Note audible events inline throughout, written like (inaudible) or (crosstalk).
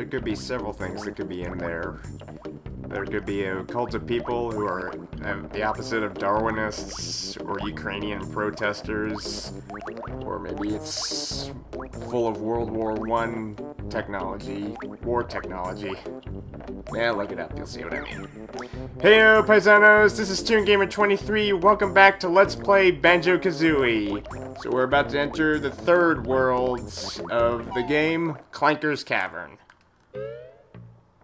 there could be several things that could be in there. There could be a cult of people who are the opposite of Darwinists or Ukrainian protesters, or maybe it's full of World War One technology, war technology. Yeah, look it up, you'll see what I mean. Heyo, paisanos, this is Toon Gamer 23 Welcome back to Let's Play Banjo-Kazooie. So we're about to enter the third world of the game, Clanker's Cavern.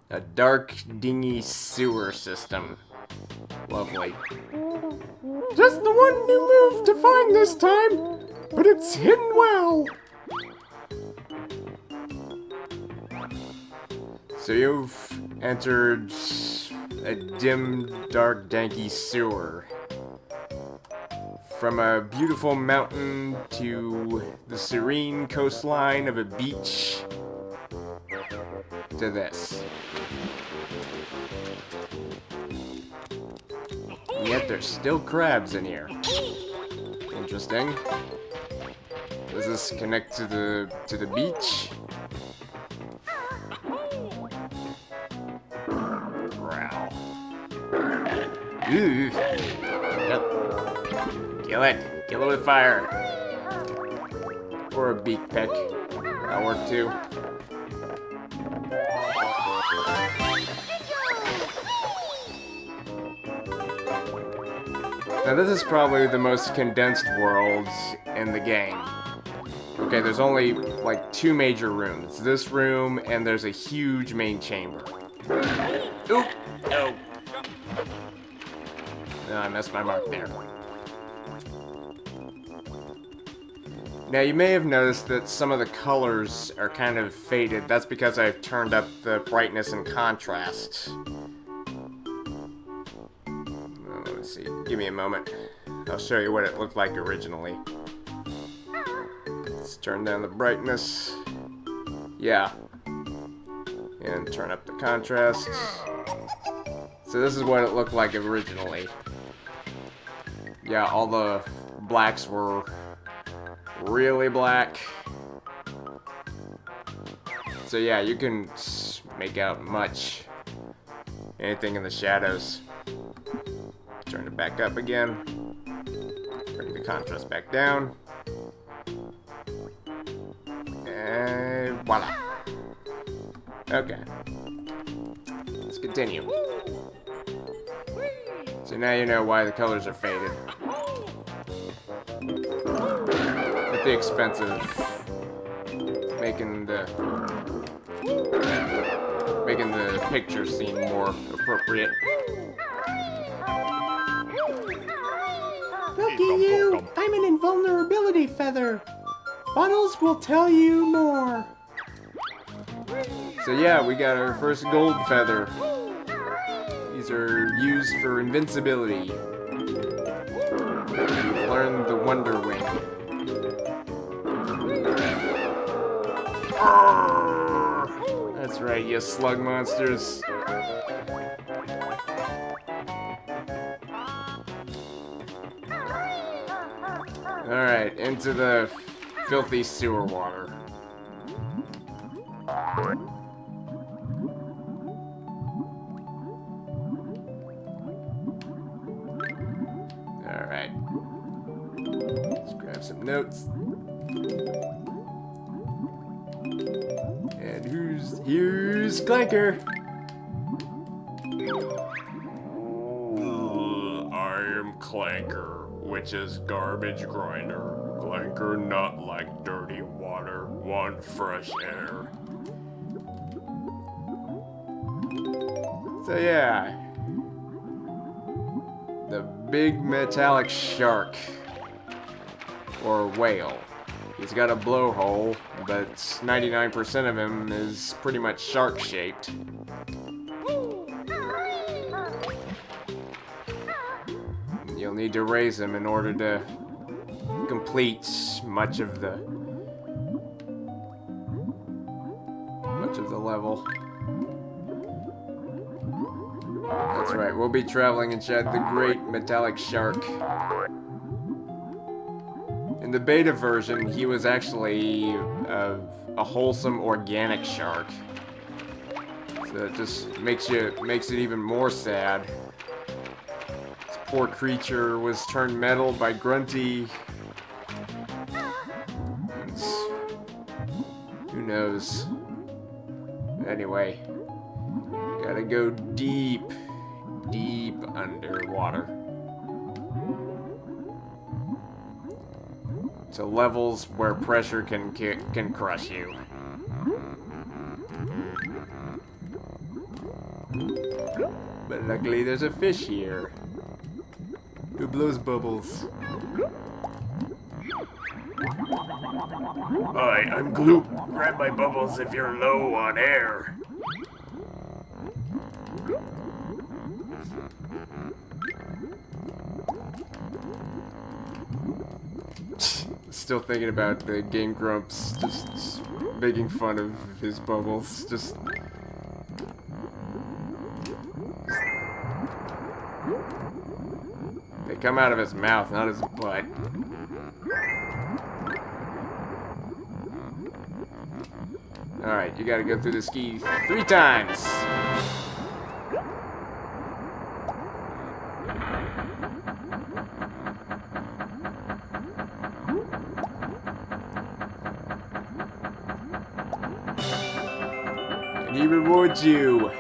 A dark, dingy sewer system. Lovely. Just the one new move to find this time, but it's hidden well. So you've entered a dim, dark, danky sewer. From a beautiful mountain to the serene coastline of a beach to this. And yet there's still crabs in here. Interesting. Does this connect to the to the beach? Ooh. Yep. Kill it. Kill it with fire. Or a beak peck. That'll work too. Now this is probably the most condensed world in the game. Okay, there's only like two major rooms. This room and there's a huge main chamber. Oop! Oh. No, I missed my mark there. Now you may have noticed that some of the colors are kind of faded. That's because I've turned up the brightness and contrast. Give me a moment. I'll show you what it looked like originally. Let's turn down the brightness. Yeah. And turn up the contrast. So this is what it looked like originally. Yeah, all the blacks were really black. So yeah, you can make out much anything in the shadows. Turn it back up again. Bring the contrast back down. And voila. Okay. Let's continue. So now you know why the colors are faded. At the expense of making the making the picture seem more appropriate. Invulnerability feather. Bottles will tell you more. So yeah, we got our first gold feather. These are used for invincibility. We've learned the Wonderwing. That's right, you slug monsters. Into the filthy sewer water. Alright. Let's grab some notes. And who's here's Clanker? I am Clanker, which is garbage grinder. Clanker not like dirty water, want fresh air. So yeah, the big metallic shark or whale. He's got a blowhole, but 99% of him is pretty much shark shaped. You'll need to raise him in order to complete much of the much of the level. That's right, we'll be traveling inside the Great Metallic Shark. In the beta version, he was actually a, a wholesome organic shark. So it just makes you makes it even more sad. This poor creature was turned metal by Grunty. Knows? Anyway, gotta go deep, deep underwater. To levels where pressure can can crush you. But luckily there's a fish here. Who blows bubbles? Hi, I'm Gloop. Grab my bubbles if you're low on air. (laughs) Still thinking about the Game Grumps just making fun of his bubbles. Just. They come out of his mouth, not his butt. Alright, you gotta go through the ski three times. And he rewards you.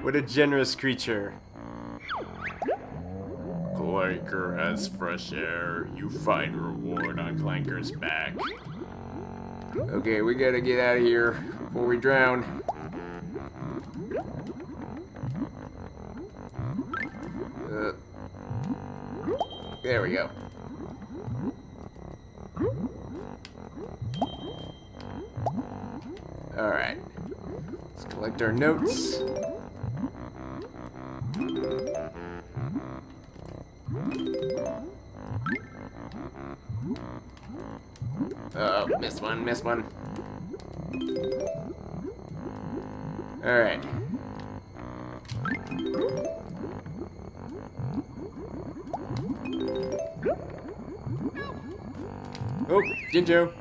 What a generous creature. Clanker has fresh air. You find reward on Clanker's back. Okay, we gotta get out of here before we drown. Uh, there we go. Alright. Let's collect our notes. Missed one, missed one. Alright. Oh, Jinjo.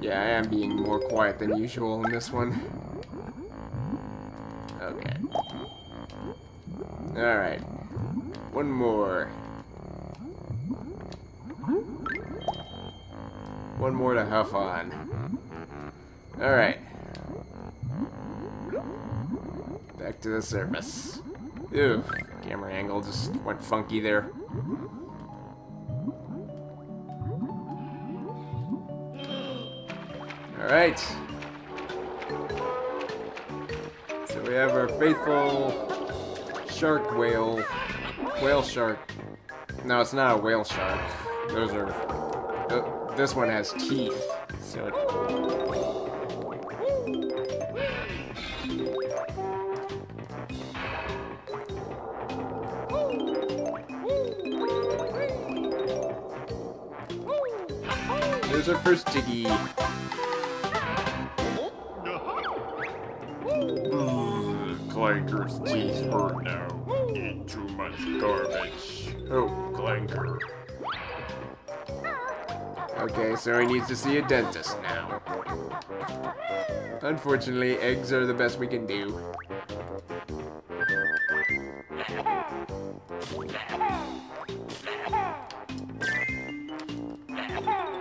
Yeah, I am being more quiet than usual in this one. One more to huff on. Alright. Back to the surface. Ew, camera angle just went funky there. Alright. So we have our faithful shark whale. Whale shark. No, it's not a whale shark. Those are. This one has teeth. So. There's our first Jiggy. Clanker's teeth He needs to see a dentist now. Unfortunately, eggs are the best we can do.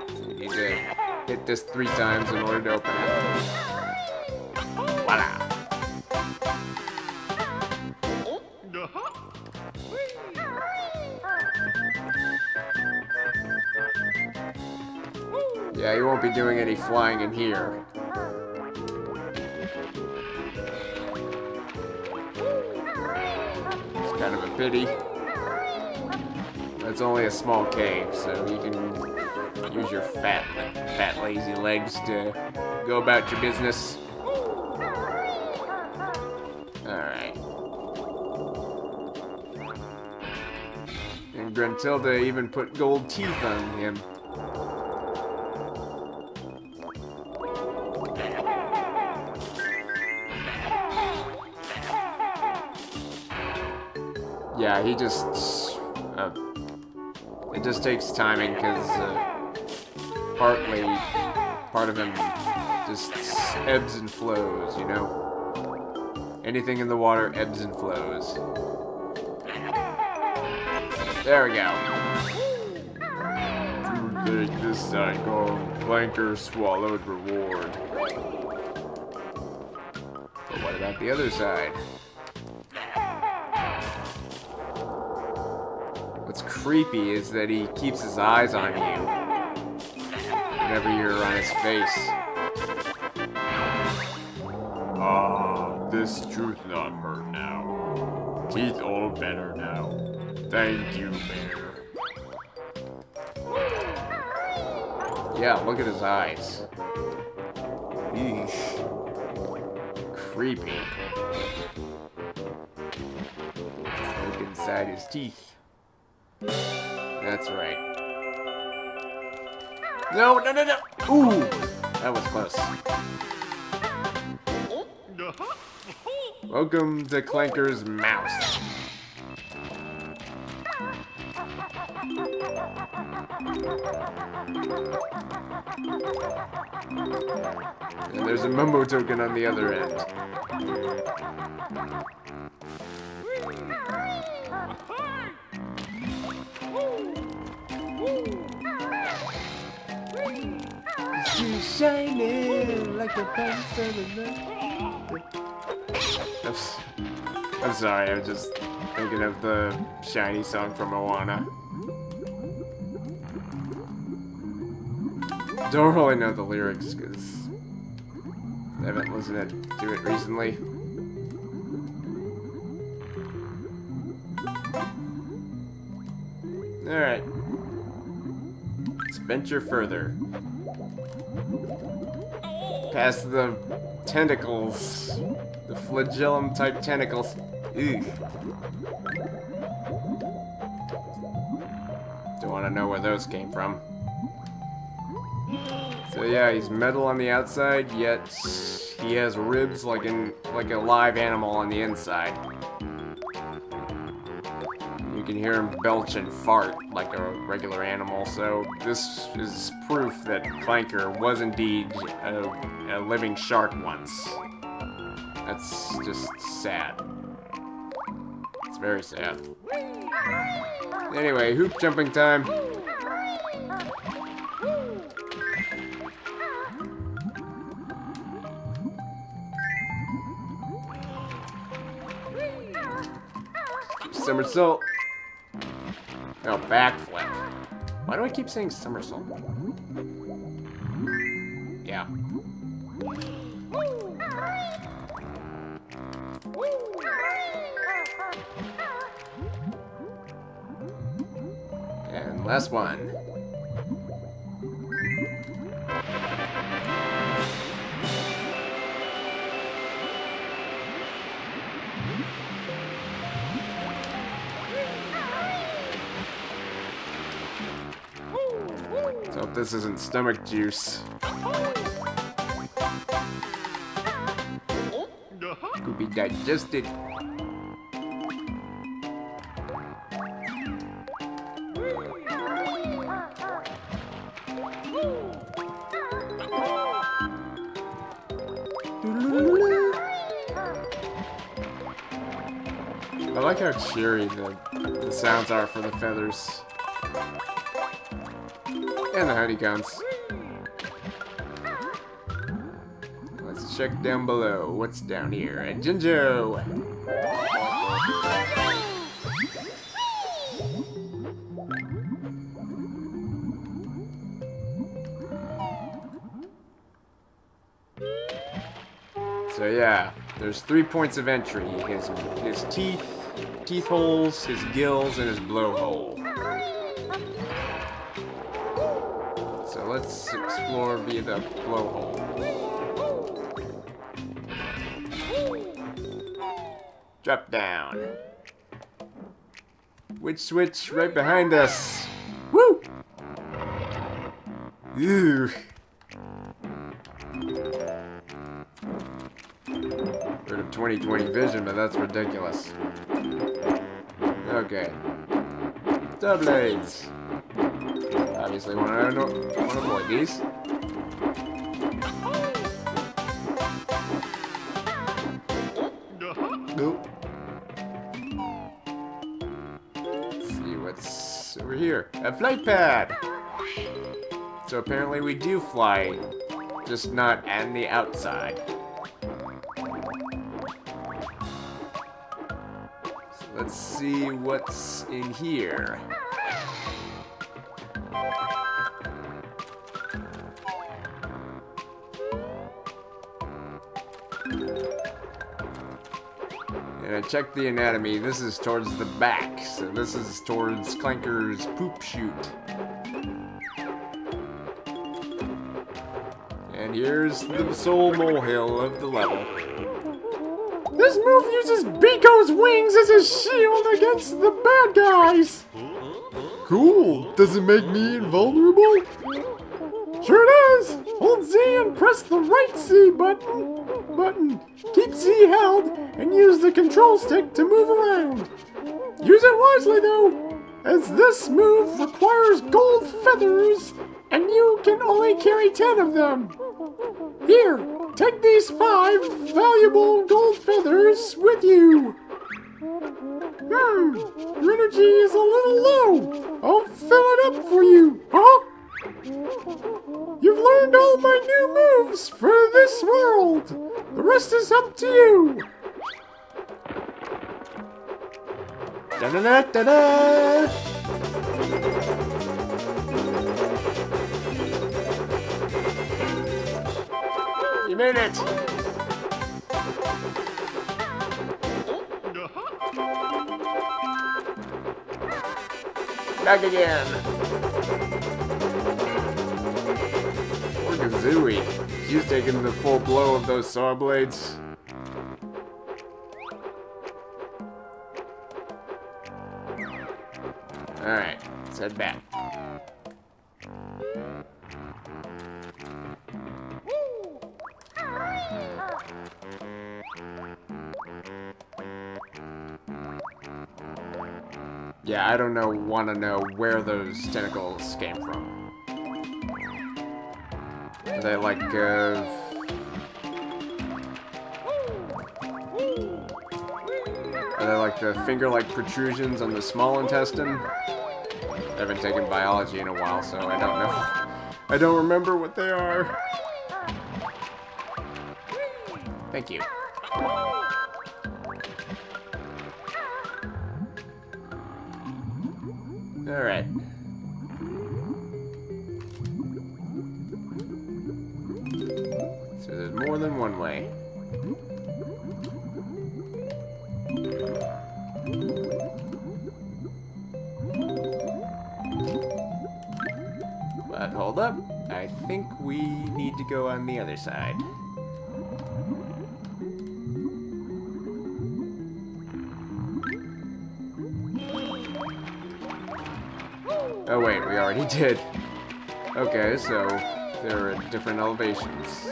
So you need to hit this three times in order to open it. Yeah, you won't be doing any flying in here. It's kind of a pity. It's only a small cave, so you can use your fat, fat, lazy legs to go about your business. Alright. And Gruntilda even put gold teeth on him. Yeah, he just uh, just takes timing because uh, partly part of him just ebbs and flows, you know? Anything in the water ebbs and flows. There we go. Take this side called Clanker Swallowed Reward. But what about the other side? What's creepy is that he keeps his eyes on you whenever you're on his face. Ah, this tooth not hurt now. Teeth all better now. Thank you, bear. Yeah, look at his eyes. Eesh. Creepy. Look inside his teeth. That's right. No, no, no, no! Ooh! That was close. Welcome to Clanker's Mouse. And there's a Mumbo token on the other end. Shining like a pencil I'm, sorry, I'm just thinking of the shiny song from Moana. Don't really know the lyrics because I haven't listened to it recently. Alright. Let's venture further. Past the tentacles. The flagellum type tentacles. Ew. Don't want to know where those came from. So yeah, he's metal on the outside, yet he has ribs like in like a live animal on the inside. Can hear him belch and fart like a regular animal, so this is proof that Clanker was indeed a, a living shark once. That's just sad. It's very sad. Anyway, hoop jumping time. Somersault. No, backflip. Why do I keep saying somersault? Yeah. And last one. This isn't stomach juice. Could be digested. I like how cheery the, the sounds are for the feathers. And the honeycombs. Let's check down below. What's down here? A Jinjo! So yeah, there's three points of entry. His his teeth, teeth holes, his gills, and his blowhole. Let's explore via the blowhole. Drop down. Witch switch right behind us. Woo! Ew. Heard of 2020 vision, but that's ridiculous. Okay. Doublades. Obviously, want to avoid these. Nope. Let's see what's over here. A flight pad. So apparently we do fly, just not on the outside. So let's see what's in here. Checked the anatomy. This is towards the back, so this is towards Clanker's poop chute. And here's the sole molehill of the level. This move uses Biko's wings as a shield against the bad guys. Cool. Does it make me invulnerable? Sure does. Hold Z and press the right C button. Button. Keep Z held and use the control stick to move around. Use it wisely though, as this move requires gold feathers, and you can only carry ten of them. Here, take these five valuable gold feathers with you. Hmm, your energy is a little low. I'll fill it up for you, huh? You've learned all my new moves for this world. The rest is up to you. Da da da da da! You made it! Back again! Poor Kazooie. She's taking the full blow of those saw blades. Yeah, I don't know, want to know where those tentacles came from. Are they like, uh... Are they like the finger-like protrusions on the small intestine? I haven't taken biology in a while, so I don't know. I don't remember what they are. Thank you. Go on the other side. Oh wait, we already (laughs) did. Okay, so there are at different elevations.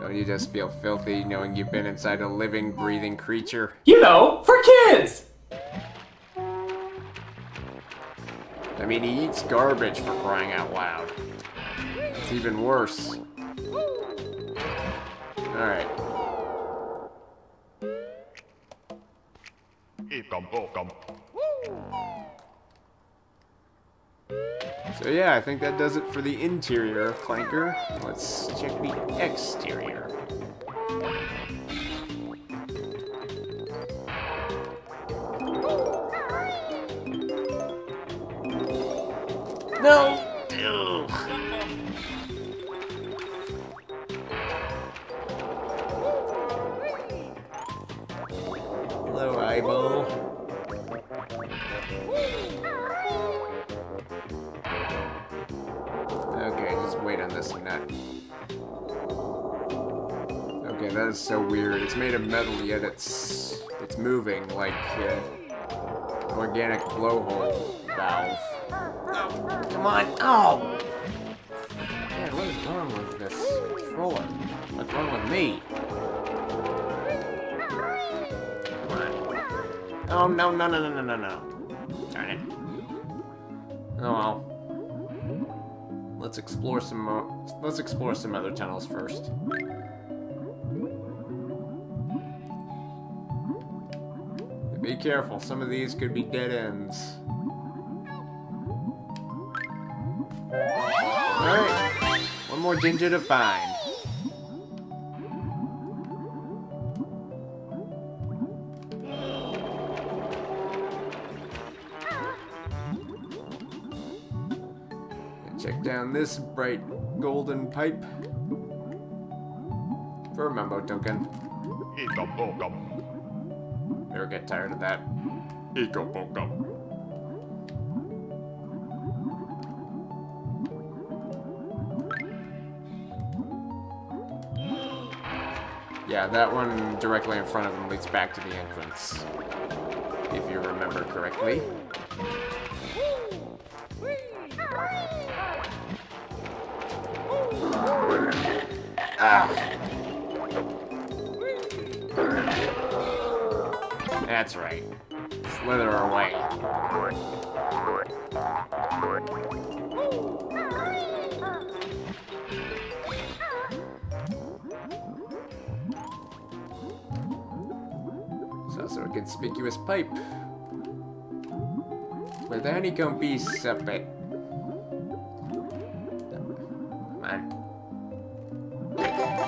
Don't you just feel filthy knowing you've been inside a living, breathing creature? You know, kids! I mean, he eats garbage for crying out loud. It's even worse. Alright. So yeah, I think that does it for the interior of Clanker. Let's check the exterior. No! Hello, eyeball. Okay, just wait on this nut. Okay, that is so weird. It's made of metal, yet it's it's moving like uh, organic blowhole valve. Come on. Oh! Man, what is wrong with this controller? What's wrong with me? Oh, no, no, no, no, no, no, no. Darn it. Oh, well. Let's explore some more. Let's explore some other tunnels first. Be careful, some of these could be dead ends. Alright, one more Jinjo to find. Check down this bright golden pipe for a mumbo token. Never get tired of that. Eco Yeah, that one directly in front of him leads back to the entrance. If you remember correctly. Ah. That's right. Slither away. A conspicuous pipe. Where the honeycomb bees up it. Come on.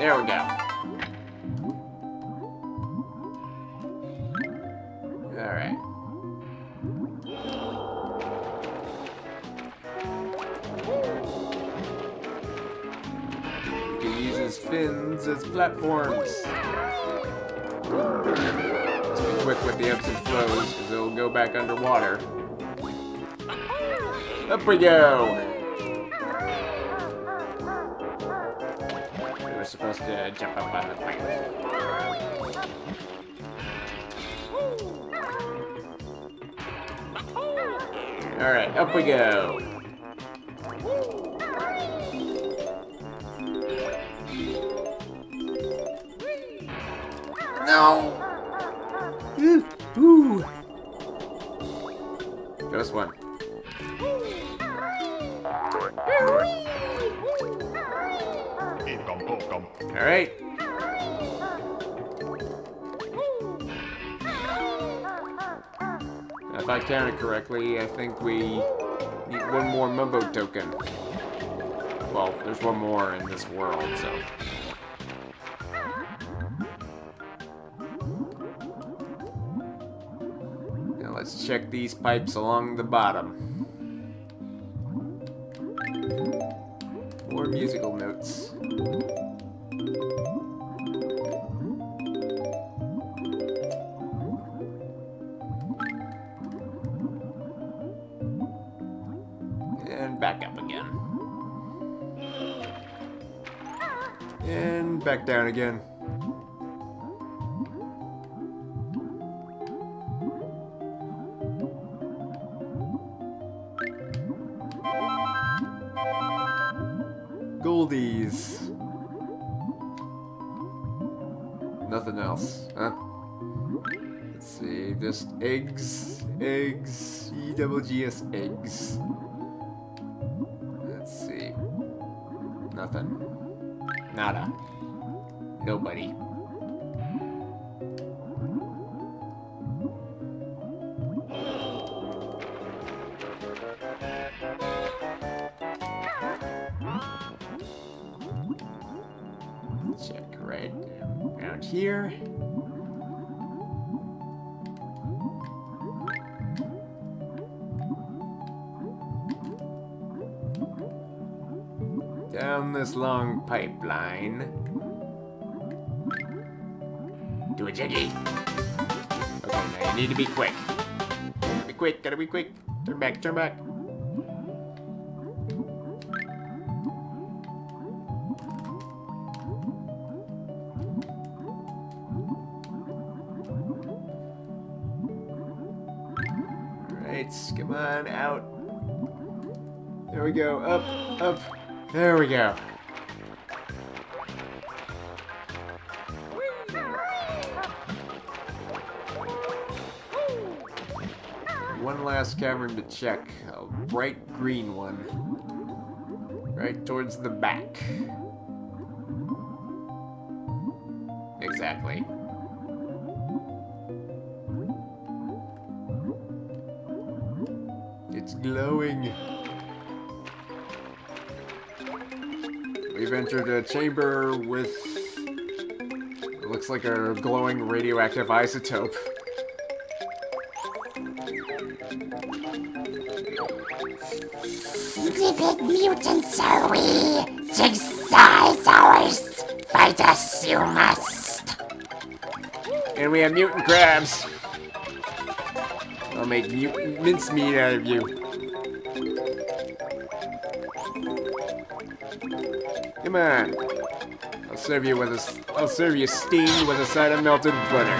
There we go. Alright. Fins as platforms. Go back underwater. Up we go! We were supposed to jump up on the pipe. Alright, up we go. Counted correctly, I think we need one more Mumbo token. Well, there's one more in this world, so. Now let's check these pipes along the bottom. Back down again. Goldies. Nothing else, huh? Let's see, just eggs, eggs, E double G S eggs. Let's see. Nothing. Nada. Nobody. Be quick. Be quick, gotta be quick. Turn back, turn back. Come on, out. There we go, up, up. There we go. One last cavern to check. A bright green one. Right towards the back. Exactly. It's glowing. We've entered a chamber with looks like a glowing radioactive isotope. We have mutant crabs. I'll make mutant mincemeat out of you. Come on. I'll serve you with a. I'll serve you steamed with a side of melted butter.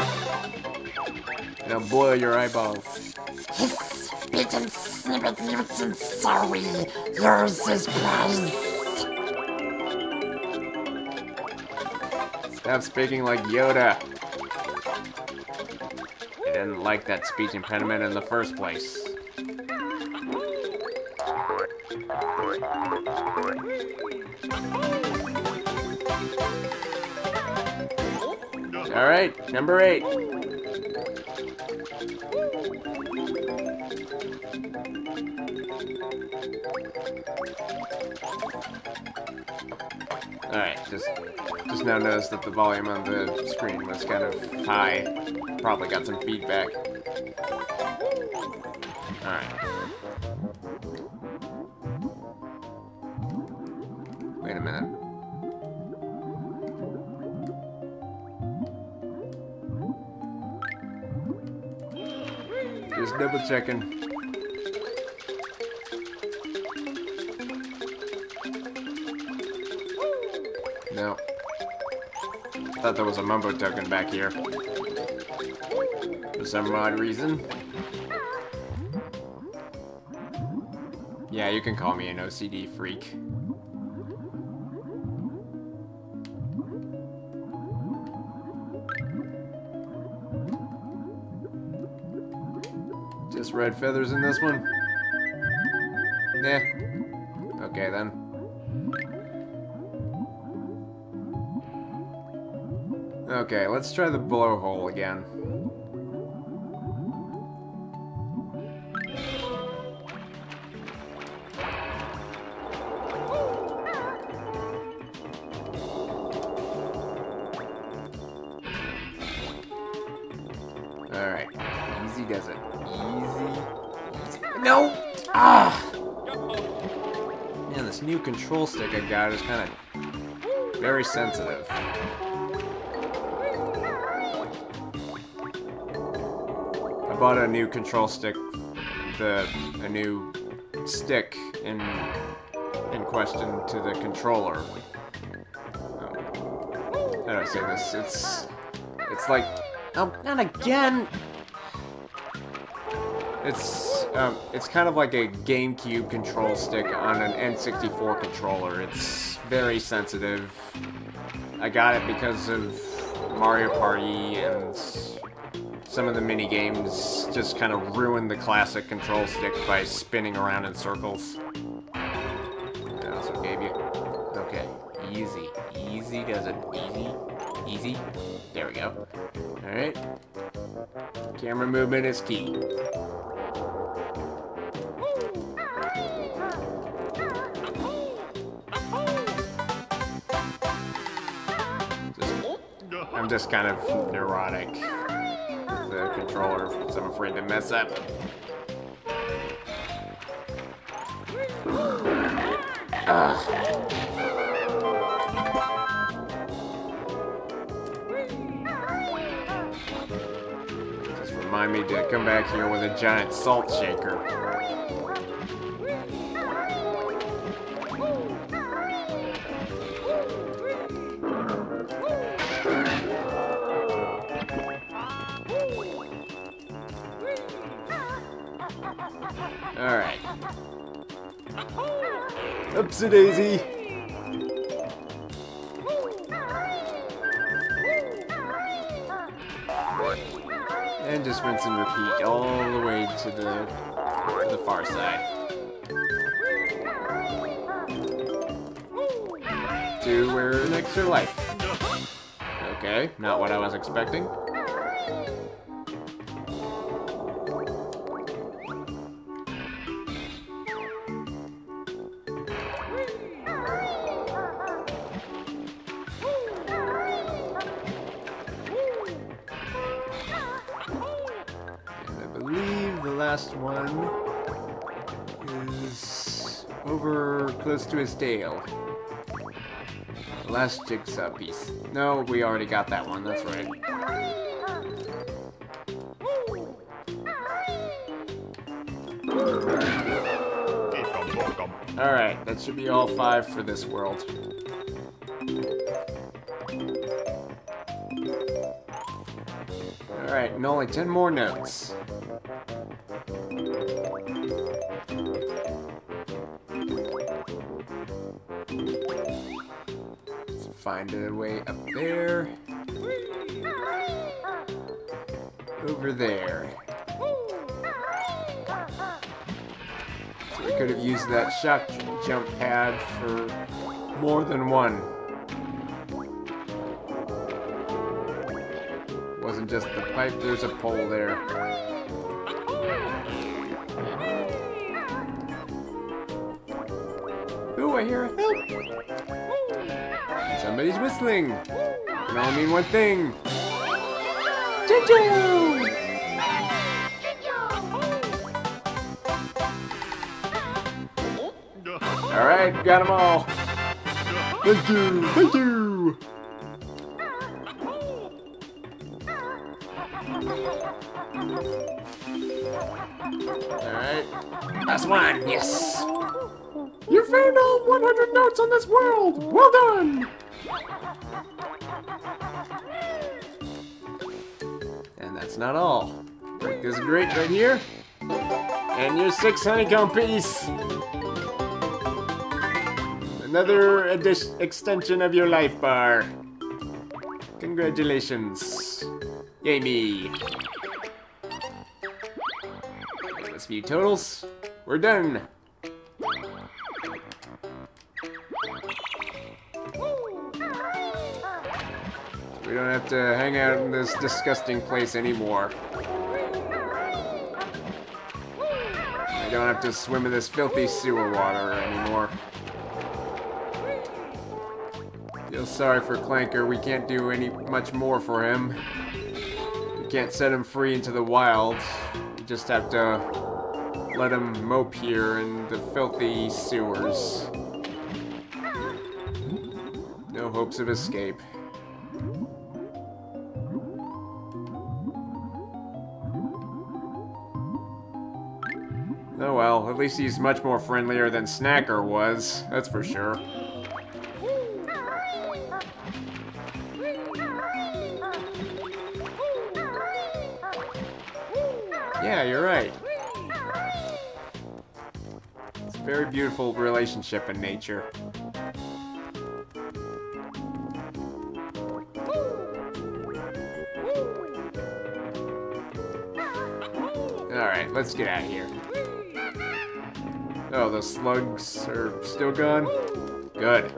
And I'll boil your eyeballs. Hiss! Bit and snippet mutants are we! Yours is prize! Stop speaking like Yoda. I didn't like that speech impediment in the first place. All right, number eight. All right, just just now noticed that the volume on the screen was kind of high. Probably got some feedback. All right. Wait a minute. Just double checking. No. I Thought there was a mumbo token back here. Some odd reason. Yeah, you can call me an OCD freak. Just red feathers in this one? Nah. Okay then. Okay, let's try the blowhole again. Control stick I got is kind of very sensitive. I bought a new control stick, the a new stick in in question to the controller. Um, do I say this? It's it's like oh not again. It's um, it's kind of like a GameCube control stick on an N64 controller. It's very sensitive. I got it because of Mario Party and some of the mini games just kind of ruined the classic control stick by spinning around in circles. I also gave you. Okay, easy, easy does it. Easy, easy. There we go. All right. Camera movement is key. I'm just kind of neurotic with the controller because I'm afraid to mess up. Just remind me to come back here with a giant salt shaker. Oopsie daisy. And just rinse and repeat all the way to the, to the far side. To where an extra life. Okay, not what I was expecting. Close to his tail. Last jigsaw piece. No, we already got that one, that's right. Alright, that should be all five for this world. Alright, and only 10 more notes. That shock jump pad for more than one. Wasn't just the pipe, there's a pole there. Ooh, I hear help! Somebody's whistling! Can only mean one thing! Choo-choo! Alright, got them all! Thank you! Thank you! Alright. Last one, yes! You found all 100 notes on this world! Well done! And that's not all. Break this grate right here. And your six honeycomb piece. Another extension of your life bar. Congratulations. Yay me. Let's view totals. We're done. We don't have to hang out in this disgusting place anymore. We don't have to swim in this filthy sewer water anymore. Feel sorry for Clanker, we can't do any much more for him. We can't set him free into the wild. We just have to let him mope here in the filthy sewers. No hopes of escape. Oh well, at least he's much more friendlier than Snacker was, that's for sure. Yeah, you're right. It's a very beautiful relationship in nature. Alright, let's get out of here. Oh, the slugs are still gone? Good.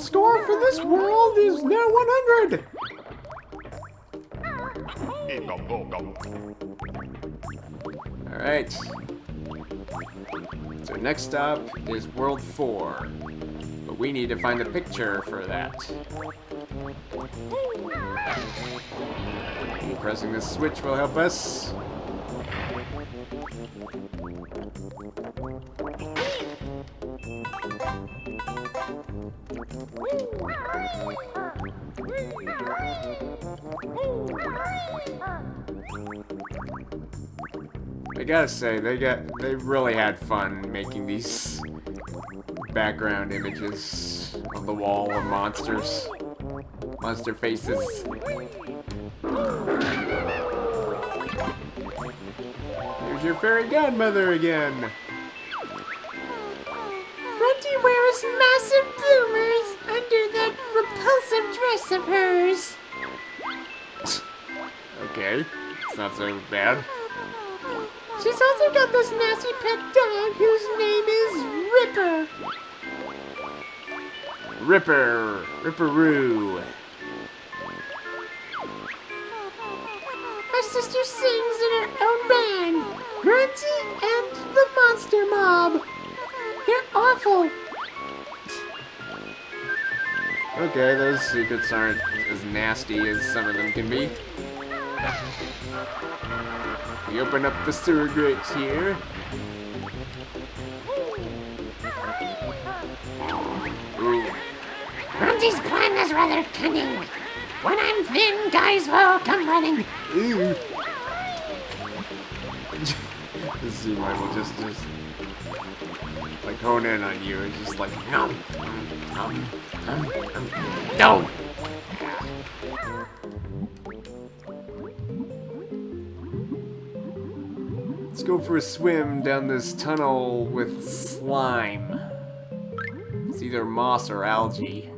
Score for this world is now 100! Alright. So next up is World 4. But we need to find a picture for that. Maybe pressing this switch will help us. I gotta say, they got they really had fun making these background images on the wall of monsters. Monster faces. There's There's your fairy godmother again. Grunty wears massive bloomers under that repulsive dress of hers. Okay, it's not so bad. She's also got this nasty pet dog whose name is Ripper. Ripper, Ripperoo. My sister sings in her own band, Grunty and the Monster Mob. They're awful. Okay, those secrets aren't as nasty as some of them can be. We open up the sewer grates here. Ooh, Grunty's plan is rather cunning. When I'm thin, guys will come running. Ooh. (laughs) this sea mine will just, just like hone in on you. It's just like nom, nom, go. Let's go for a swim down this tunnel with slime. It's either moss or algae.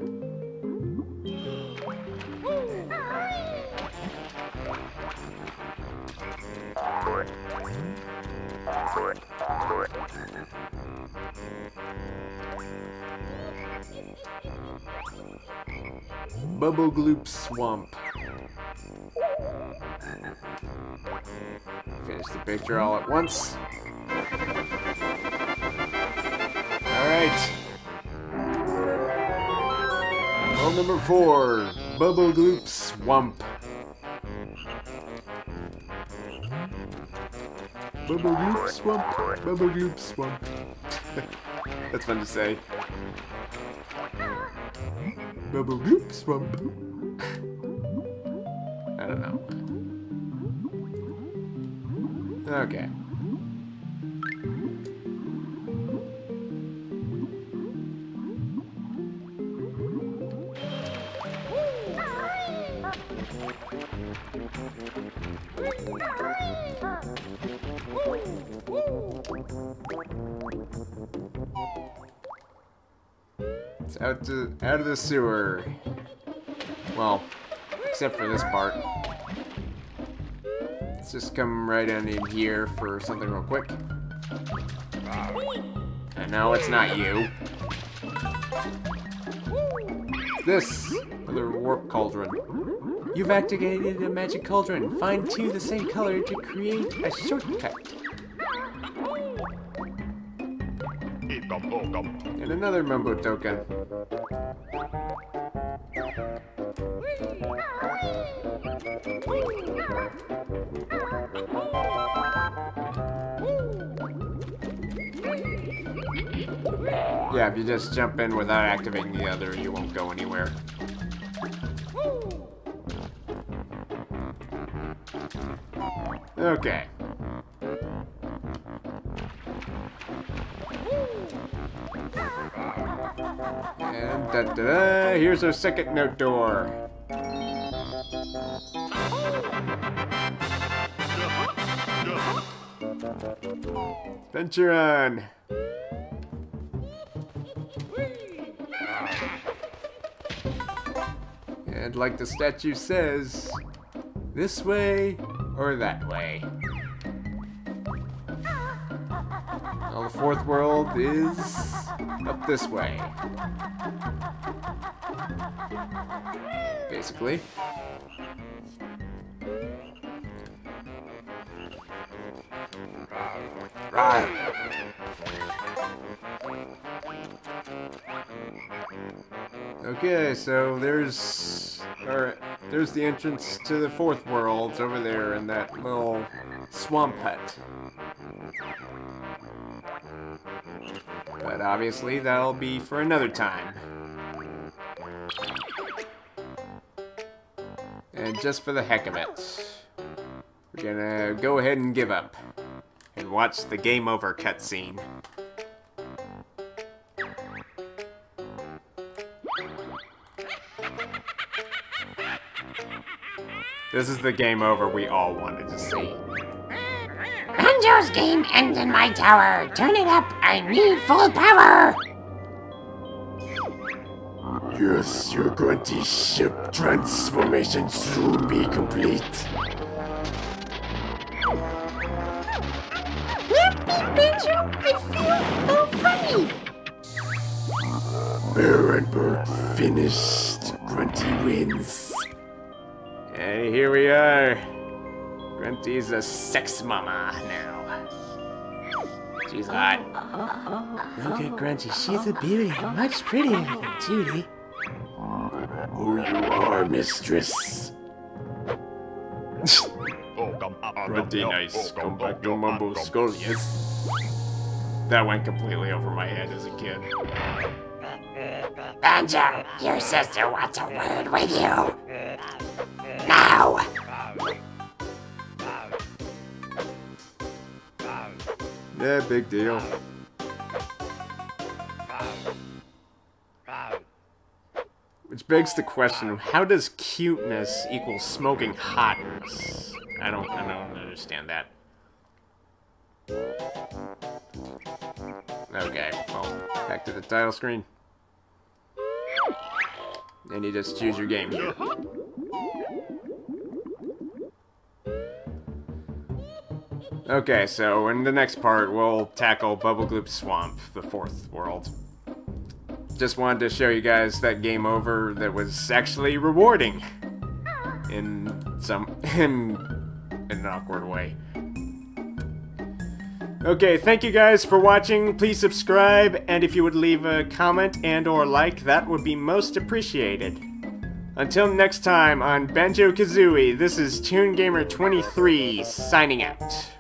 Bubble Gloop Swamp. Finish the picture all at once. Alright. Roll number four, Bubble Gloop Swamp. Bubble Gloop Swamp, Bubble Gloop Swamp. (laughs) That's fun to say. Bubble Gloop Swamp. Okay. It's out to out of the sewer. Well, except for this part. Let's just come right in here for something real quick. And no, it's not you. It's this other warp cauldron. You've activated a magic cauldron. Find two the same color to create a shortcut. And another Mumbo token. Yeah, if you just jump in without activating the other, you won't go anywhere. Okay. And da da da, here's our second note door. Venture on! And like the statue says, this way or that way. Well, the fourth world is up this way. Basically. Okay, so there's or there's the entrance to the fourth world over there in that little swamp hut. But obviously that'll be for another time. And just for the heck of it, we're gonna go ahead and give up and watch the game over cutscene. This is the game over we all wanted to see. Banjo Windows game ends in my tower. Turn it up. I need full power. Yes, your grunty ship transformation soon be complete. Yippee, Banjo. I feel so funny. Bear and Bird finished. Grunty wins. Hey, here we are. Grunty's a sex mama now. She's hot. Look at Grunty, she's a beauty. Much prettier than Tooty. Who you are, mistress? Grunty nice. Come back to Mumbo Skull, yes. That went completely over my head as a kid. Banjo, your sister wants a word with you. Yeah, big deal. Which begs the question, how does cuteness equal smoking hotness? I don't I don't understand that. Okay, well, back to the title screen. And you just choose your game here. Okay, so in the next part, we'll tackle Bubble Gloop Swamp, the fourth world. Just wanted to show you guys that game over that was actually rewarding. In some... (laughs) in, an awkward way. Okay, thank you guys for watching. Please subscribe, and if you would leave a comment and or like, that would be most appreciated. Until next time on Banjo Kazooie, this is Toon Gamer 23 signing out.